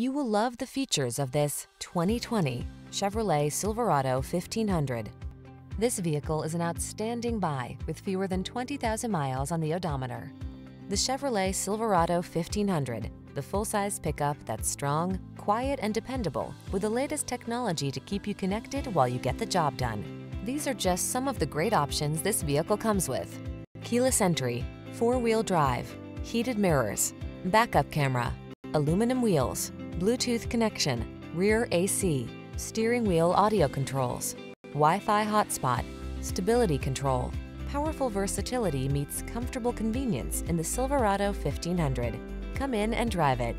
You will love the features of this 2020 Chevrolet Silverado 1500. This vehicle is an outstanding buy with fewer than 20,000 miles on the odometer. The Chevrolet Silverado 1500, the full-size pickup that's strong, quiet, and dependable with the latest technology to keep you connected while you get the job done. These are just some of the great options this vehicle comes with. Keyless entry, four-wheel drive, heated mirrors, backup camera, aluminum wheels, Bluetooth connection, rear AC, steering wheel audio controls, Wi-Fi hotspot, stability control. Powerful versatility meets comfortable convenience in the Silverado 1500. Come in and drive it.